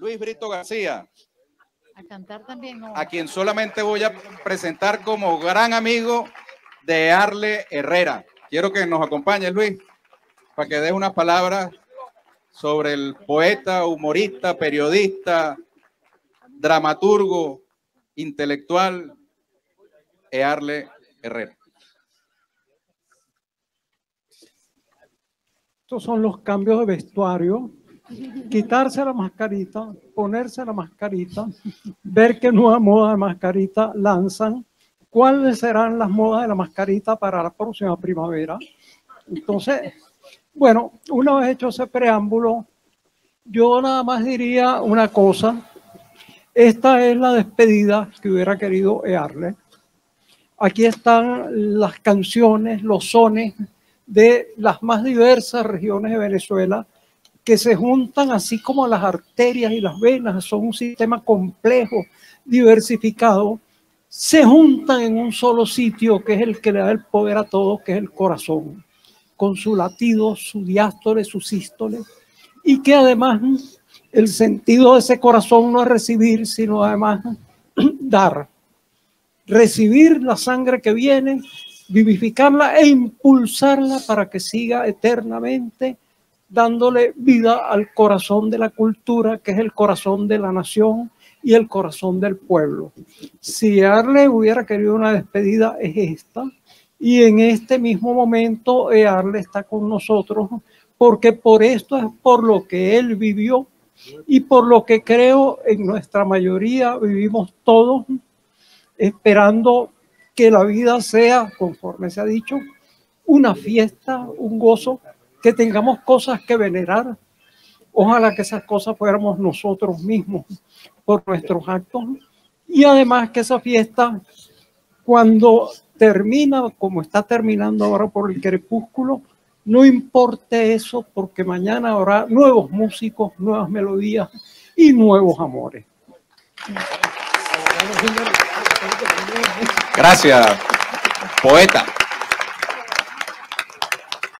Luis Brito García, A cantar también, no. a quien solamente voy a presentar como gran amigo de Arle Herrera. Quiero que nos acompañe, Luis, para que dé unas palabras sobre el poeta, humorista, periodista, dramaturgo, intelectual, Earle Herrera. Estos son los cambios de vestuario. Quitarse la mascarita, ponerse la mascarita, ver qué nueva moda de mascarita lanzan, cuáles serán las modas de la mascarita para la próxima primavera. Entonces, bueno, una vez hecho ese preámbulo, yo nada más diría una cosa. Esta es la despedida que hubiera querido Earle. Aquí están las canciones, los sones de las más diversas regiones de Venezuela que se juntan así como las arterias y las venas, son un sistema complejo, diversificado, se juntan en un solo sitio que es el que le da el poder a todos, que es el corazón, con su latido, su diástole, su sístole, y que además el sentido de ese corazón no es recibir, sino además dar. Recibir la sangre que viene, vivificarla e impulsarla para que siga eternamente dándole vida al corazón de la cultura, que es el corazón de la nación y el corazón del pueblo. Si Arle hubiera querido una despedida, es esta. Y en este mismo momento, Arle está con nosotros, porque por esto es por lo que él vivió y por lo que creo en nuestra mayoría vivimos todos esperando que la vida sea, conforme se ha dicho, una fiesta, un gozo que tengamos cosas que venerar. Ojalá que esas cosas fuéramos nosotros mismos por nuestros actos. Y además que esa fiesta, cuando termina, como está terminando ahora por el crepúsculo, no importe eso porque mañana habrá nuevos músicos, nuevas melodías y nuevos amores. Gracias, poeta.